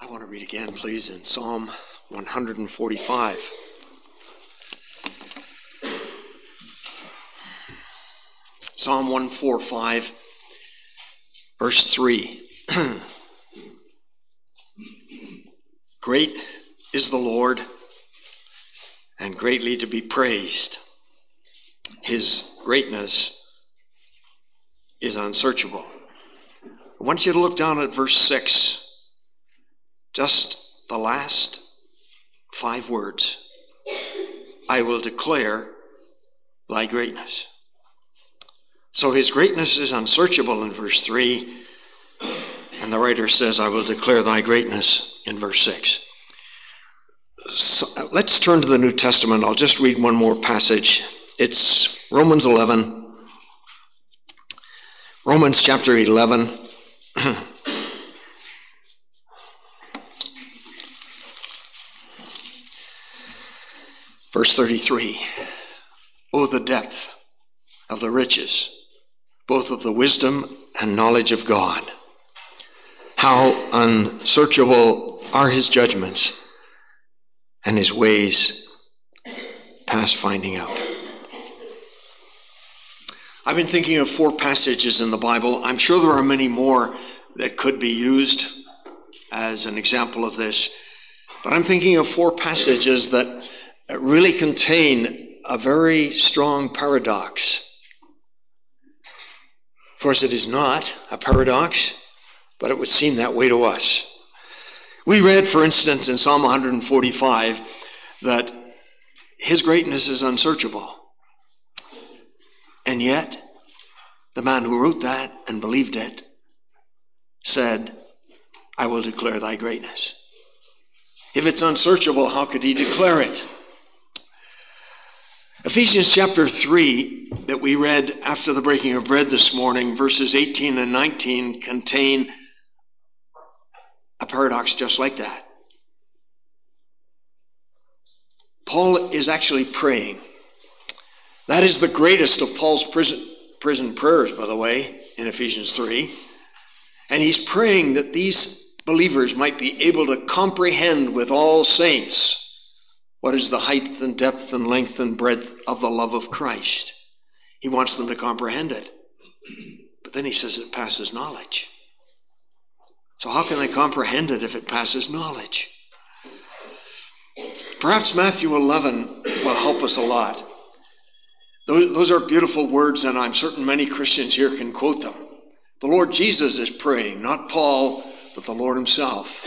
I want to read again, please, in Psalm 145. Psalm 145, verse 3. Great is the Lord and greatly to be praised. His greatness is unsearchable. I want you to look down at verse 6, just the last five words. I will declare thy greatness. So his greatness is unsearchable in verse 3, and the writer says, I will declare thy greatness in verse 6. So, uh, let's turn to the New Testament. I'll just read one more passage. It's Romans 11. Romans chapter 11. Verse 33 Oh, the depth of the riches, both of the wisdom and knowledge of God. How unsearchable are his judgments and his ways past finding out. I've been thinking of four passages in the Bible. I'm sure there are many more that could be used as an example of this. But I'm thinking of four passages that really contain a very strong paradox. Of course, it is not a paradox, but it would seem that way to us. We read, for instance, in Psalm 145 that his greatness is unsearchable. And yet, the man who wrote that and believed it said, I will declare thy greatness. If it's unsearchable, how could he declare it? Ephesians chapter 3, that we read after the breaking of bread this morning, verses 18 and 19, contain a paradox just like that. Paul is actually praying that is the greatest of Paul's prison, prison prayers, by the way, in Ephesians 3. And he's praying that these believers might be able to comprehend with all saints what is the height and depth and length and breadth of the love of Christ. He wants them to comprehend it. But then he says it passes knowledge. So, how can they comprehend it if it passes knowledge? Perhaps Matthew 11 will help us a lot. Those, those are beautiful words, and I'm certain many Christians here can quote them. The Lord Jesus is praying, not Paul, but the Lord Himself.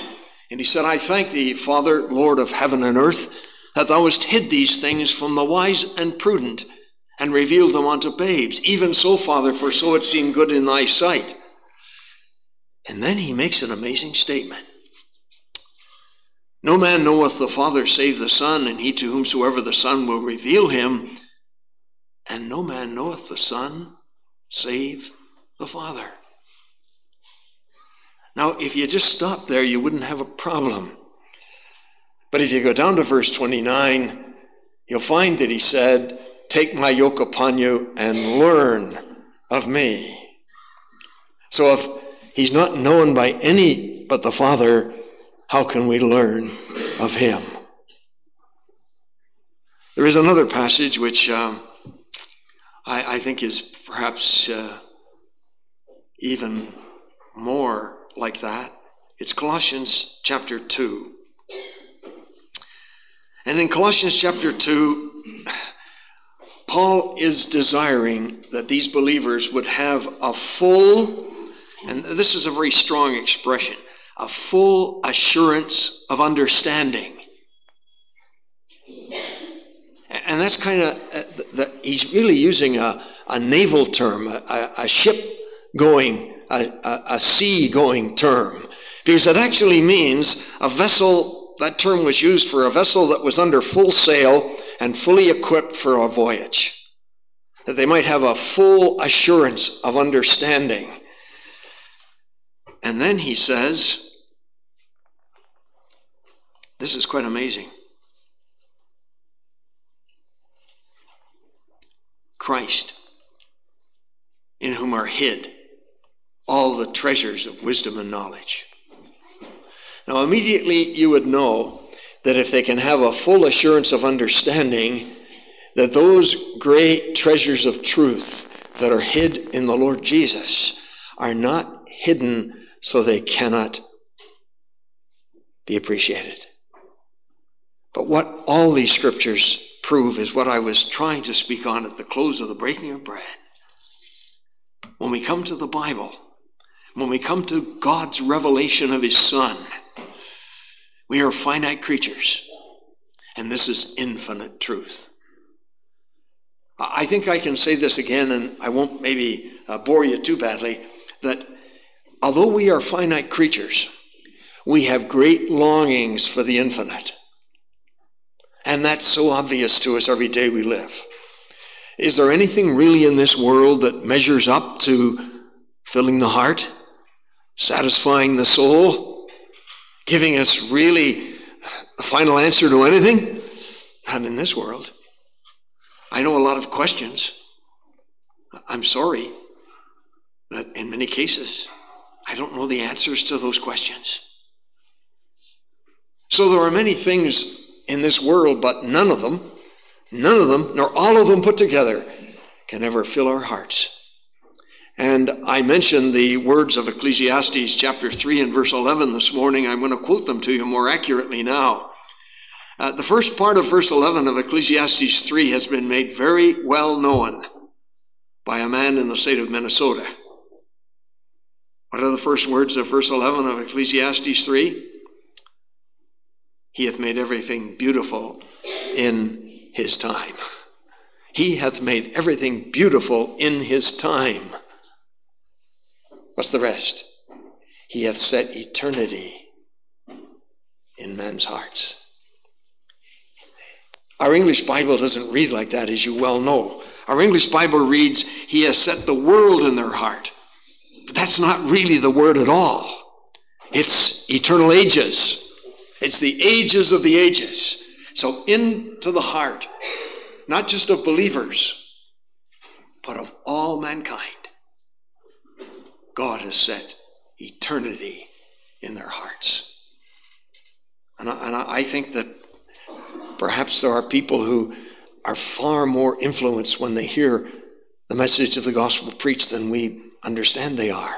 And He said, I thank Thee, Father, Lord of heaven and earth, that Thou hast hid these things from the wise and prudent, and revealed them unto babes. Even so, Father, for so it seemed good in Thy sight. And then He makes an amazing statement. No man knoweth the Father save the Son, and he to whomsoever the Son will reveal him. And no man knoweth the Son save the Father. Now, if you just stop there, you wouldn't have a problem. But if you go down to verse 29, you'll find that he said, Take my yoke upon you and learn of me. So if he's not known by any but the Father, how can we learn of him? There is another passage which. Um, I, I think is perhaps uh, even more like that. It's Colossians chapter 2. And in Colossians chapter 2, Paul is desiring that these believers would have a full, and this is a very strong expression, a full assurance of understanding and that's kind of he's really using a, a naval term, a, a ship going, a, a sea going term, because it actually means a vessel. That term was used for a vessel that was under full sail and fully equipped for a voyage. That they might have a full assurance of understanding. And then he says, this is quite amazing. Christ, in whom are hid all the treasures of wisdom and knowledge. Now, immediately you would know that if they can have a full assurance of understanding, that those great treasures of truth that are hid in the Lord Jesus are not hidden so they cannot be appreciated. But what all these scriptures prove is what I was trying to speak on at the close of the breaking of bread. When we come to the Bible, when we come to God's revelation of His Son, we are finite creatures, and this is infinite truth. I think I can say this again, and I won't maybe uh, bore you too badly, that although we are finite creatures, we have great longings for the infinite. And that's so obvious to us every day we live. Is there anything really in this world that measures up to filling the heart, satisfying the soul, giving us really a final answer to anything? Not in this world. I know a lot of questions. I'm sorry that in many cases, I don't know the answers to those questions. So there are many things in this world, but none of them, none of them, nor all of them put together, can ever fill our hearts. And I mentioned the words of Ecclesiastes chapter 3 and verse 11 this morning. I'm going to quote them to you more accurately now. Uh, the first part of verse 11 of Ecclesiastes 3 has been made very well known by a man in the state of Minnesota. What are the first words of verse 11 of Ecclesiastes 3? He hath made everything beautiful in his time. He hath made everything beautiful in his time. What's the rest? He hath set eternity in men's hearts. Our English Bible doesn't read like that, as you well know. Our English Bible reads, He has set the world in their heart. But that's not really the word at all. It's eternal ages. It's the ages of the ages. So into the heart, not just of believers, but of all mankind, God has set eternity in their hearts. And I, and I think that perhaps there are people who are far more influenced when they hear the message of the gospel preached than we understand they are.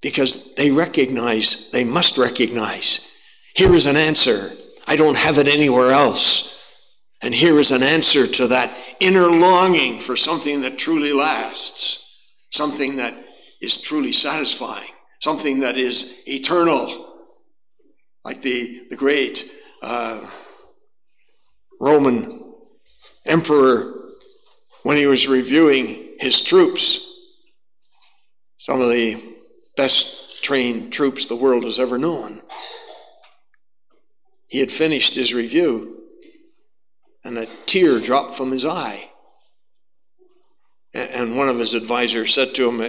Because they recognize, they must recognize here is an answer. I don't have it anywhere else. And here is an answer to that inner longing for something that truly lasts, something that is truly satisfying, something that is eternal. Like the, the great uh, Roman emperor, when he was reviewing his troops, some of the best trained troops the world has ever known. He had finished his review, and a tear dropped from his eye. And one of his advisors said to him,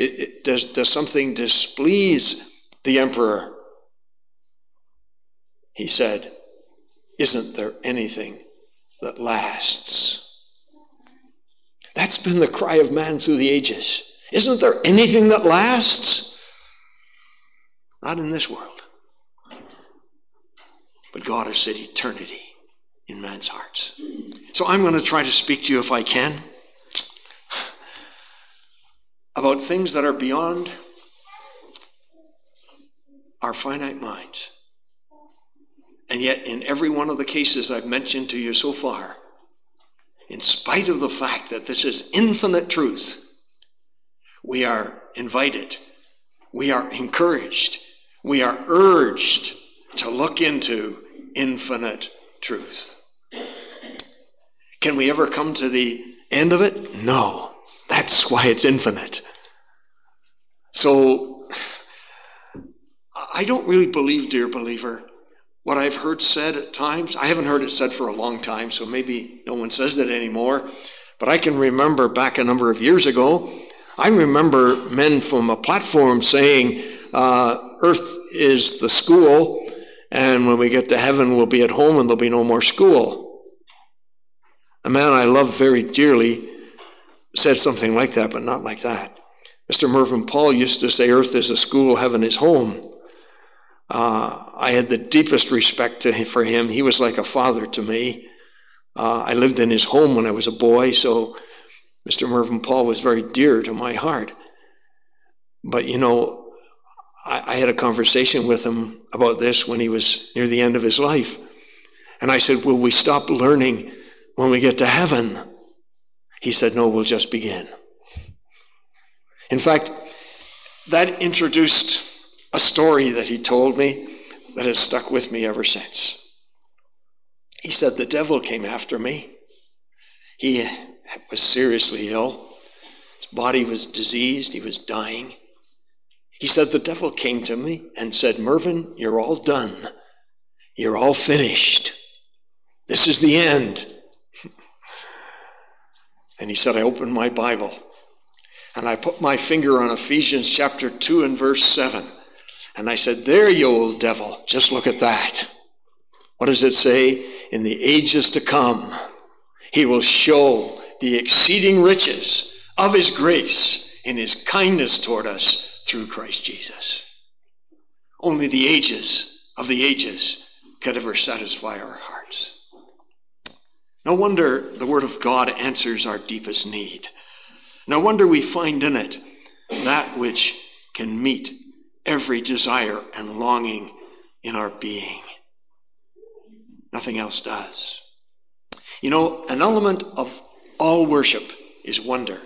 it, it, does, does something displease the emperor? He said, Isn't there anything that lasts? That's been the cry of man through the ages. Isn't there anything that lasts? Not in this world. But God has set eternity in man's hearts. So I'm going to try to speak to you, if I can, about things that are beyond our finite minds. And yet, in every one of the cases I've mentioned to you so far, in spite of the fact that this is infinite truth, we are invited, we are encouraged, we are urged to look into infinite truth. Can we ever come to the end of it? No. That's why it's infinite. So, I don't really believe, dear believer, what I've heard said at times. I haven't heard it said for a long time, so maybe no one says that anymore. But I can remember back a number of years ago, I remember men from a platform saying, uh, Earth is the school, and when we get to heaven, we'll be at home and there'll be no more school. A man I love very dearly said something like that, but not like that. Mr. Mervyn Paul used to say, Earth is a school, heaven is home. Uh, I had the deepest respect him, for him. He was like a father to me. Uh, I lived in his home when I was a boy, so Mr. Mervyn Paul was very dear to my heart. But you know, I, I had a conversation with him about this when he was near the end of his life. And I said, Will we stop learning when we get to heaven? He said, No, we'll just begin. In fact, that introduced a story that he told me that has stuck with me ever since. He said, The devil came after me. He was seriously ill. His body was diseased. He was dying. He said, The devil came to me and said, Mervyn, you're all done. You're all finished. This is the end. and he said, I opened my Bible and I put my finger on Ephesians chapter 2 and verse 7. And I said, There, you old devil, just look at that. What does it say? In the ages to come, he will show the exceeding riches of his grace in his kindness toward us through Christ Jesus. Only the ages of the ages could ever satisfy our hearts. No wonder the Word of God answers our deepest need. No wonder we find in it that which can meet every desire and longing in our being. Nothing else does. You know, an element of all worship is wonder.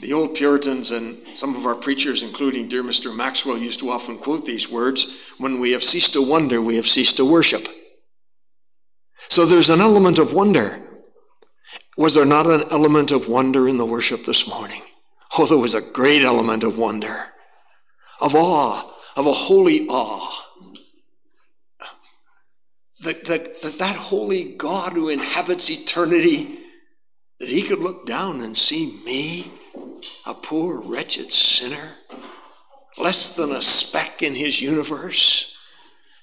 The old Puritans and some of our preachers, including dear Mr. Maxwell, used to often quote these words when we have ceased to wonder, we have ceased to worship. So there's an element of wonder. Was there not an element of wonder in the worship this morning? Oh, there was a great element of wonder of awe, of a holy awe. That, that, that, that holy God who inhabits eternity, that he could look down and see me, a poor, wretched sinner, less than a speck in his universe,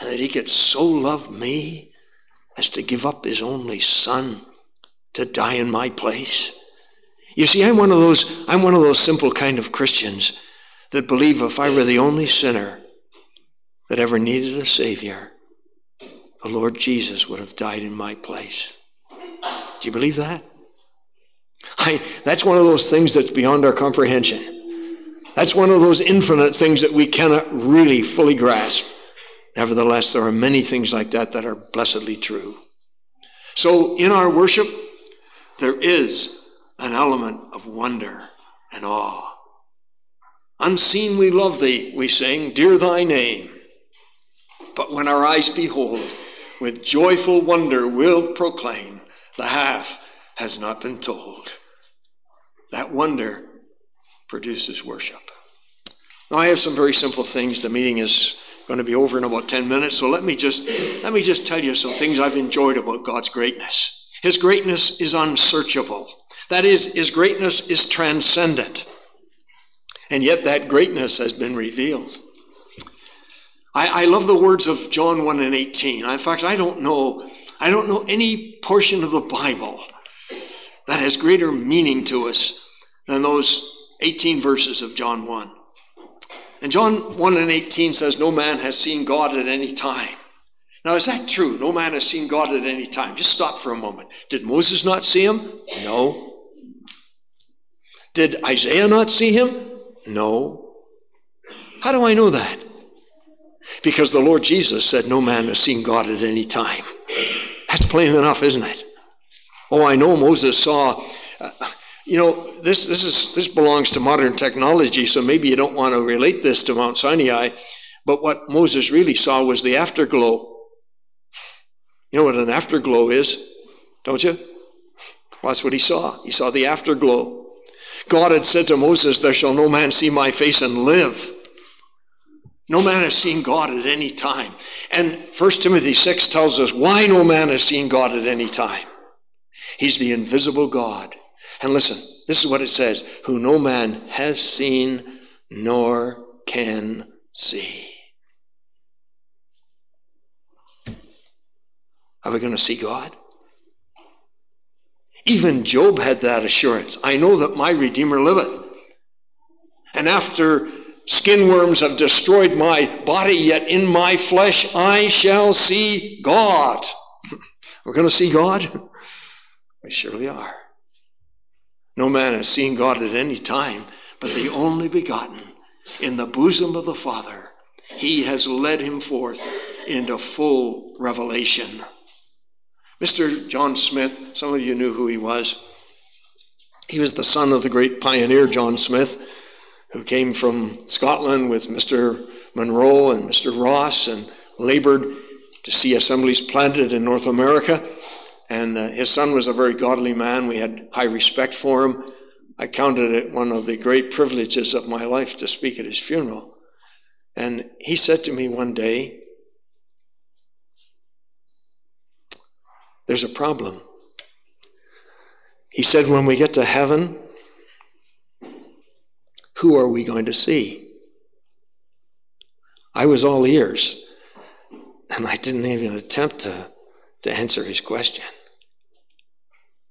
and that he could so love me as to give up his only son to die in my place. You see, I'm one of those, I'm one of those simple kind of Christians that believe if I were the only sinner that ever needed a Savior, the Lord Jesus would have died in my place. Do you believe that? I, that's one of those things that's beyond our comprehension. That's one of those infinite things that we cannot really fully grasp. Nevertheless, there are many things like that that are blessedly true. So, in our worship, there is an element of wonder and awe. Unseen we love thee, we sing, dear thy name. But when our eyes behold, with joyful wonder we'll proclaim, the half has not been told. That wonder produces worship. Now I have some very simple things. The meeting is going to be over in about 10 minutes, so let me just let me just tell you some things I've enjoyed about God's greatness. His greatness is unsearchable. That is, his greatness is transcendent. And yet that greatness has been revealed. I, I love the words of John 1 and 18. In fact, I don't know, I don't know any portion of the Bible that has greater meaning to us than those 18 verses of John 1. And John 1 and 18 says, No man has seen God at any time. Now, is that true? No man has seen God at any time. Just stop for a moment. Did Moses not see him? No. Did Isaiah not see him? No. How do I know that? Because the Lord Jesus said, No man has seen God at any time. That's plain enough, isn't it? Oh, I know Moses saw. Uh, you know, this, this, is, this belongs to modern technology, so maybe you don't want to relate this to Mount Sinai, but what Moses really saw was the afterglow. You know what an afterglow is, don't you? Well, that's what he saw. He saw the afterglow. God had said to Moses, There shall no man see my face and live. No man has seen God at any time. And 1 Timothy 6 tells us why no man has seen God at any time. He's the invisible God. And listen, this is what it says who no man has seen nor can see. Are we going to see God? Even Job had that assurance. I know that my Redeemer liveth. And after skin worms have destroyed my body, yet in my flesh I shall see God. We're going to see God? We surely are. No man has seen God at any time, but the only begotten in the bosom of the Father. He has led him forth into full revelation. Mr. John Smith, some of you knew who he was. He was the son of the great pioneer John Smith, who came from Scotland with Mr. Munro and Mr. Ross and labored to see assemblies planted in North America. And uh, his son was a very godly man. We had high respect for him. I counted it one of the great privileges of my life to speak at his funeral. And he said to me one day, There's a problem. He said, When we get to heaven, who are we going to see? I was all ears, and I didn't even attempt to, to answer his question.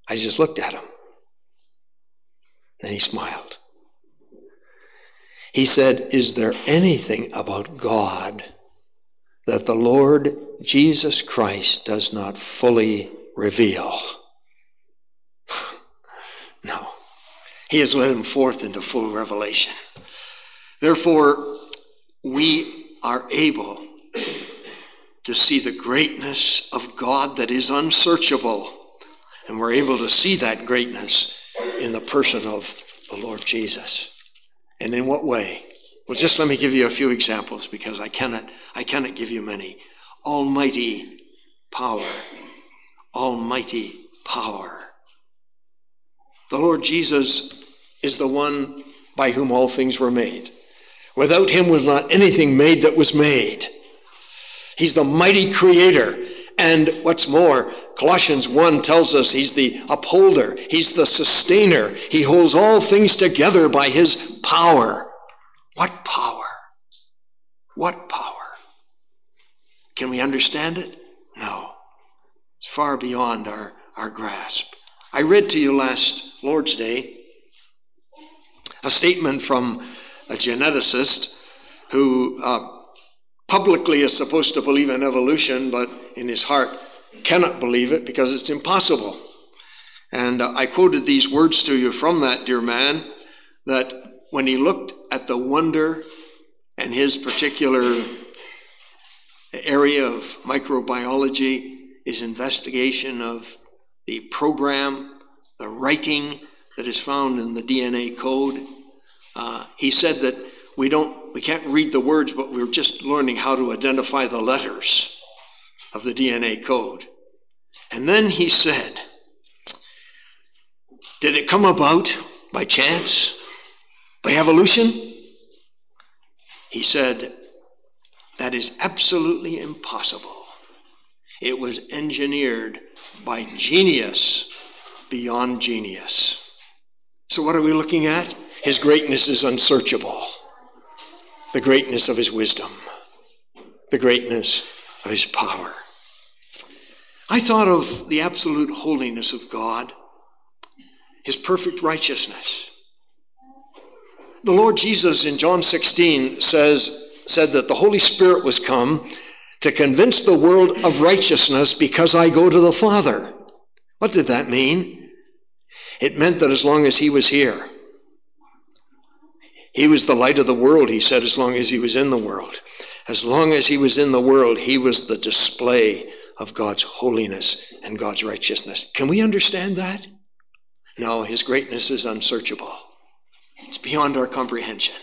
I just looked at him. Then he smiled. He said, Is there anything about God that the Lord Jesus Christ does not fully reveal? no. He has led him forth into full revelation. Therefore, we are able to see the greatness of God that is unsearchable and we're able to see that greatness in the person of the Lord Jesus. And in what way? Well, just let me give you a few examples because I cannot, I cannot give you many. Almighty power. Almighty power. The Lord Jesus is the one by whom all things were made. Without him was not anything made that was made. He's the mighty creator. And what's more, Colossians 1 tells us he's the upholder, he's the sustainer. He holds all things together by his power. What power? What power? Can we understand it? No. It's far beyond our, our grasp. I read to you last Lord's Day a statement from a geneticist who uh, publicly is supposed to believe in evolution, but in his heart cannot believe it because it's impossible. And uh, I quoted these words to you from that dear man that when he looked at the wonder and his particular area of microbiology, is investigation of the program, the writing that is found in the DNA code, uh, he said that we don't, we can't read the words, but we're just learning how to identify the letters of the DNA code. And then he said, Did it come about by chance? By evolution? He said, That is absolutely impossible. It was engineered by genius beyond genius. So, what are we looking at? His greatness is unsearchable. The greatness of his wisdom, the greatness of his power. I thought of the absolute holiness of God, his perfect righteousness. The Lord Jesus in John 16 says, said that the Holy Spirit was come to convince the world of righteousness because I go to the Father. What did that mean? It meant that as long as he was here, he was the light of the world, he said, as long as he was in the world. As long as he was in the world, he was the display of God's holiness and God's righteousness. Can we understand that? No, his greatness is unsearchable. It's beyond our comprehension.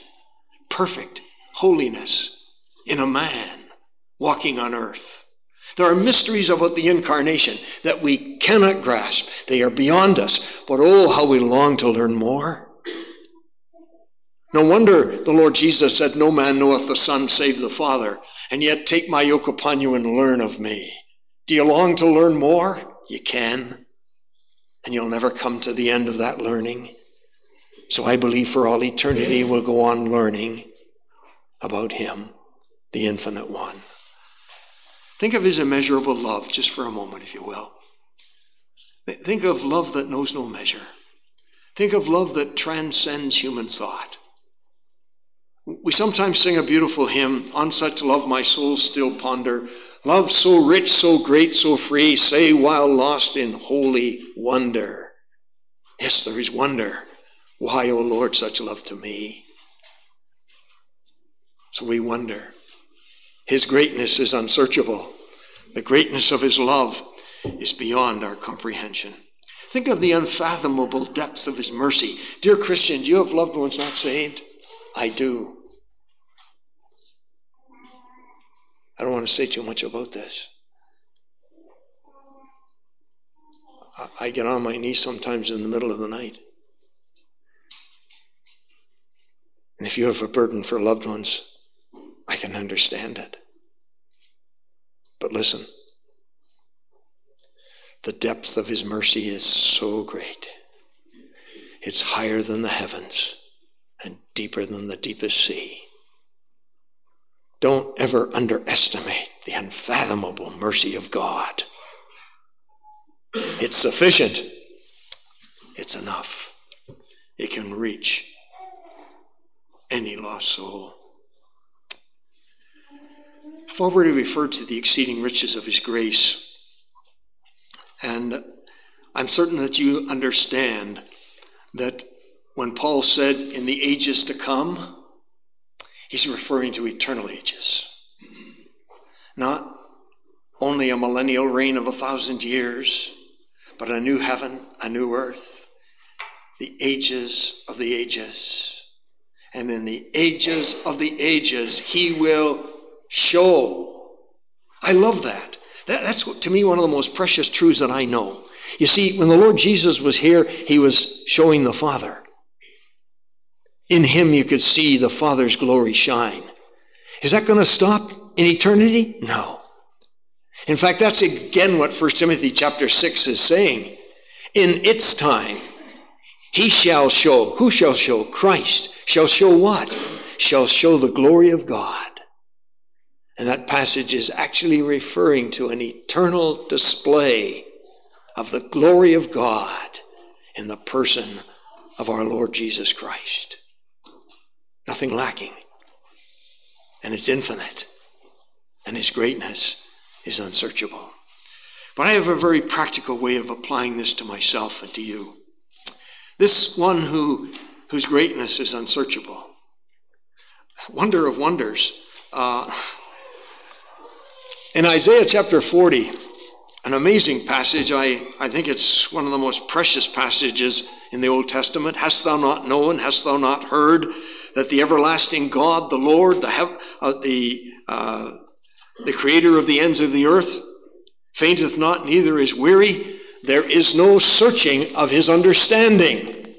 Perfect holiness in a man walking on earth. There are mysteries about the incarnation that we cannot grasp. They are beyond us. But oh, how we long to learn more. No wonder the Lord Jesus said, No man knoweth the Son save the Father, and yet take my yoke upon you and learn of me. Do you long to learn more? You can. And you'll never come to the end of that learning. So I believe for all eternity we'll go on learning about Him, the infinite one. Think of His immeasurable love just for a moment, if you will. Think of love that knows no measure. Think of love that transcends human thought. We sometimes sing a beautiful hymn, On such love my soul still ponder. Love so rich, so great, so free, say while lost in holy wonder. Yes, there is wonder. Why, O oh Lord, such love to me? So we wonder. His greatness is unsearchable. The greatness of his love is beyond our comprehension. Think of the unfathomable depths of his mercy. Dear Christian, do you have loved ones not saved? I do. I don't want to say too much about this. I get on my knees sometimes in the middle of the night. And if you have a burden for loved ones, I can understand it. But listen, the depth of his mercy is so great. It's higher than the heavens and deeper than the deepest sea. Don't ever underestimate the unfathomable mercy of God. It's sufficient. It's enough. It can reach any lost soul. I've already referred to the exceeding riches of His grace. And I'm certain that you understand that when Paul said, in the ages to come, he's referring to eternal ages. Not only a millennial reign of a thousand years, but a new heaven, a new earth, the ages of the ages. And in the ages of the ages, he will show. I love that. that that's to me one of the most precious truths that I know. You see, when the Lord Jesus was here, he was showing the Father. In him you could see the Father's glory shine. Is that going to stop in eternity? No. In fact, that's again what 1 Timothy chapter 6 is saying. In its time, he shall show, who shall show? Christ shall show what? Shall show the glory of God. And that passage is actually referring to an eternal display of the glory of God in the person of our Lord Jesus Christ. Nothing lacking. And it's infinite. And his greatness is unsearchable. But I have a very practical way of applying this to myself and to you. This one who, whose greatness is unsearchable. Wonder of wonders. Uh, in Isaiah chapter 40, an amazing passage, I, I think it's one of the most precious passages in the Old Testament. Hast thou not known, hast thou not heard that the everlasting God, the Lord, the, uh, the uh, the creator of the ends of the earth, fainteth not, neither is weary. There is no searching of his understanding.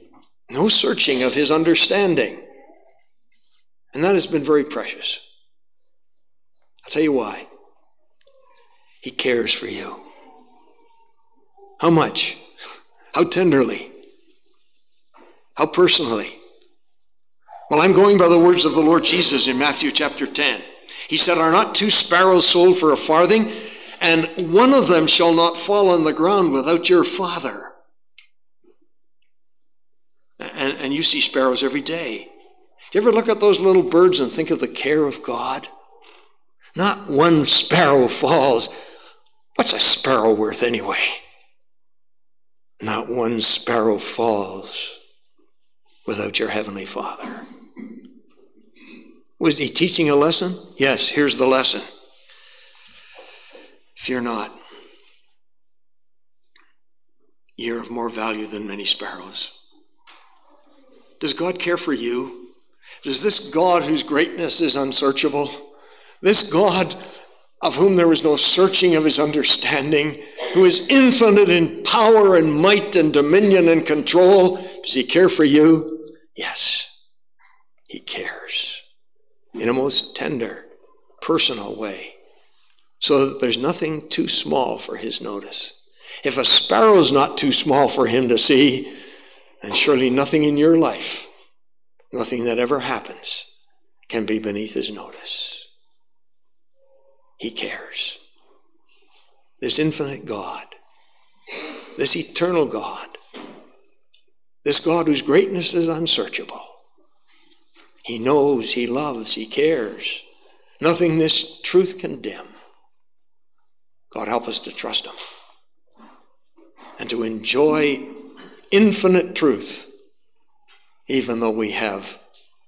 No searching of his understanding. And that has been very precious. I'll tell you why. He cares for you. How much? How tenderly? How personally? Well, I'm going by the words of the Lord Jesus in Matthew chapter 10. He said, Are not two sparrows sold for a farthing? And one of them shall not fall on the ground without your father. And, and you see sparrows every day. Do you ever look at those little birds and think of the care of God? Not one sparrow falls. What's a sparrow worth anyway? Not one sparrow falls without your Heavenly Father. Was he teaching a lesson? Yes, here's the lesson. Fear not. You're of more value than many sparrows. Does God care for you? Does this God whose greatness is unsearchable, this God of whom there is no searching of his understanding, who is infinite in power and might and dominion and control, does he care for you? Yes, he cares in a most tender, personal way, so that there's nothing too small for his notice. If a sparrow's not too small for him to see, then surely nothing in your life, nothing that ever happens, can be beneath his notice. He cares. This infinite God, this eternal God, this God whose greatness is unsearchable, He knows, He loves, He cares. Nothing this truth can dim. God, help us to trust Him and to enjoy infinite truth, even though we have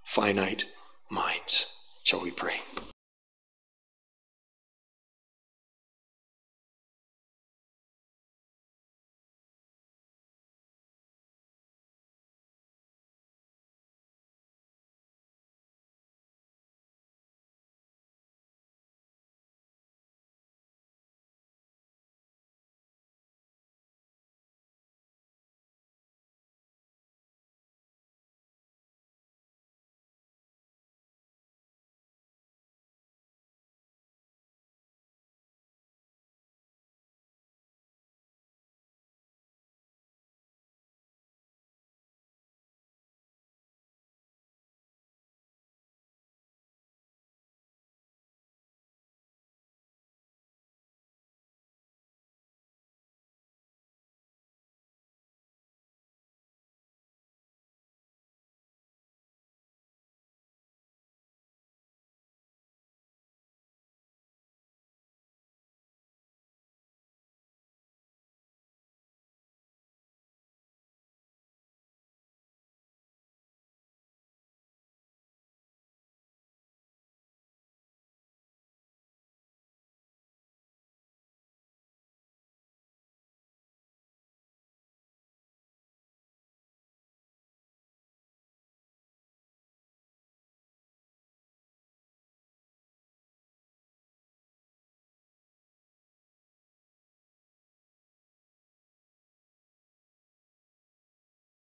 finite minds.